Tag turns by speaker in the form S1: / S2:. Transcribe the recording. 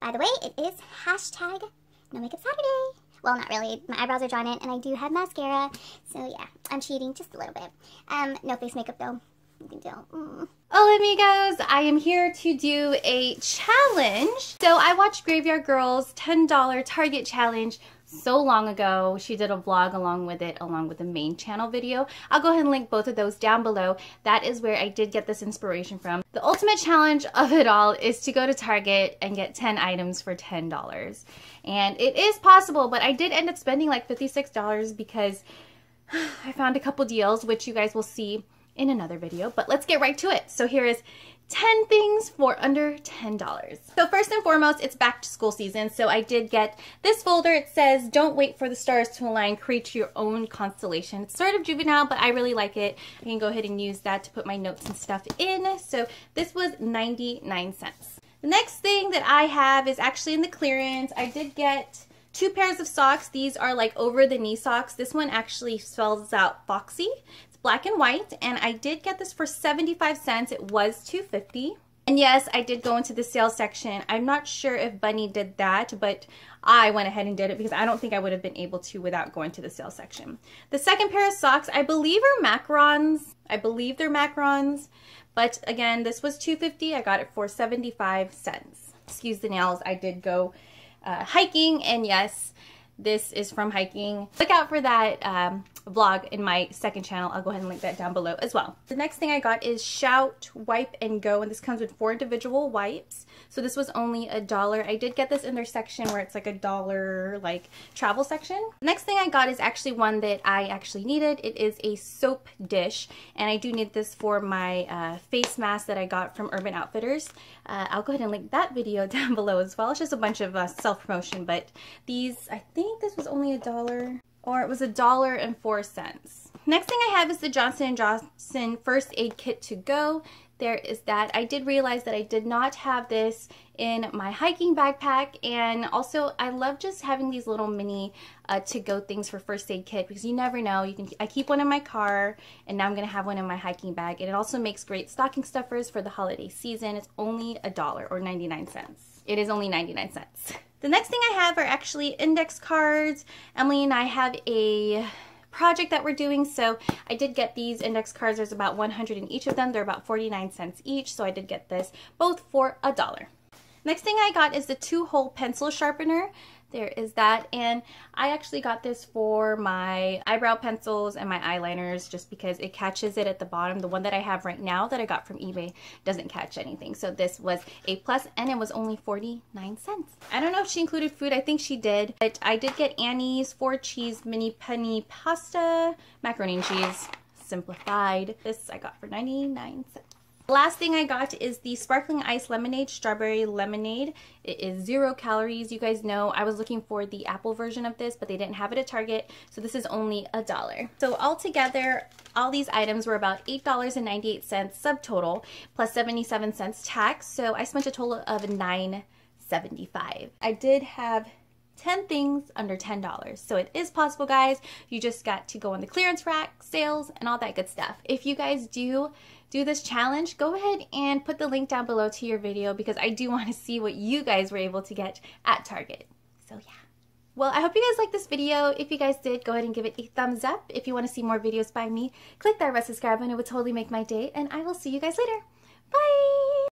S1: By the way, it is hashtag no makeup Saturday. Well, not really. My eyebrows are drawn in and I do have mascara. So yeah, I'm cheating just a little bit. Um, no face makeup though. You can tell. Mm.
S2: Hola amigos, I am here to do a challenge. So I watched Graveyard Girls $10 Target challenge so long ago. She did a vlog along with it, along with the main channel video. I'll go ahead and link both of those down below. That is where I did get this inspiration from. The ultimate challenge of it all is to go to Target and get 10 items for $10. And it is possible, but I did end up spending like $56 because I found a couple deals, which you guys will see in another video, but let's get right to it. So here is 10 things for under $10. So first and foremost, it's back to school season. So I did get this folder. It says, don't wait for the stars to align, create your own constellation. It's sort of juvenile, but I really like it. I can go ahead and use that to put my notes and stuff in. So this was 99 cents. The next thing that I have is actually in the clearance. I did get two pairs of socks. These are like over the knee socks. This one actually spells out Foxy black and white and I did get this for 75 cents. It was 250. And yes, I did go into the sales section. I'm not sure if Bunny did that, but I went ahead and did it because I don't think I would have been able to without going to the sales section. The second pair of socks, I believe are macarons. I believe they're macarons. But again, this was 250. I got it for 75 cents. Excuse the nails. I did go uh, hiking and yes, this is from hiking. Look out for that um, vlog in my second channel. I'll go ahead and link that down below as well. The next thing I got is Shout Wipe and Go, and this comes with four individual wipes. So this was only a dollar. I did get this in their section where it's like a dollar like travel section. Next thing I got is actually one that I actually needed. It is a soap dish, and I do need this for my uh, face mask that I got from Urban Outfitters. Uh, I'll go ahead and link that video down below as well. It's just a bunch of uh, self-promotion, but these, I think this was only a dollar or it was a dollar and four cents. Next thing I have is the Johnson & Johnson First Aid Kit to go. There is that. I did realize that I did not have this in my hiking backpack and also I love just having these little mini uh, to-go things for first aid kit because you never know. You can. I keep one in my car and now I'm going to have one in my hiking bag and it also makes great stocking stuffers for the holiday season. It's only a dollar or 99 cents. It is only 99 cents. The next thing I have are actually index cards. Emily and I have a project that we're doing. So I did get these index cards. There's about 100 in each of them. They're about 49 cents each. So I did get this both for a dollar. Next thing I got is the two-hole pencil sharpener there is that. And I actually got this for my eyebrow pencils and my eyeliners just because it catches it at the bottom. The one that I have right now that I got from eBay doesn't catch anything. So this was a plus and it was only 49 cents. I don't know if she included food. I think she did. But I did get Annie's four cheese mini penny pasta macaroni and cheese simplified. This I got for 99 cents Last thing I got is the Sparkling Ice Lemonade Strawberry Lemonade. It is zero calories. You guys know I was looking for the apple version of this, but they didn't have it at Target, so this is only a dollar. So altogether, all these items were about $8.98 subtotal, plus 77 cents tax, so I spent a total of $9.75. I did have 10 things under $10. So it is possible, guys. You just got to go on the clearance rack, sales, and all that good stuff. If you guys do do this challenge, go ahead and put the link down below to your video because I do want to see what you guys were able to get at Target. So yeah. Well, I hope you guys liked this video. If you guys did, go ahead and give it a thumbs up. If you want to see more videos by me, click that red subscribe button. It would totally make my day. And I will see you guys later. Bye!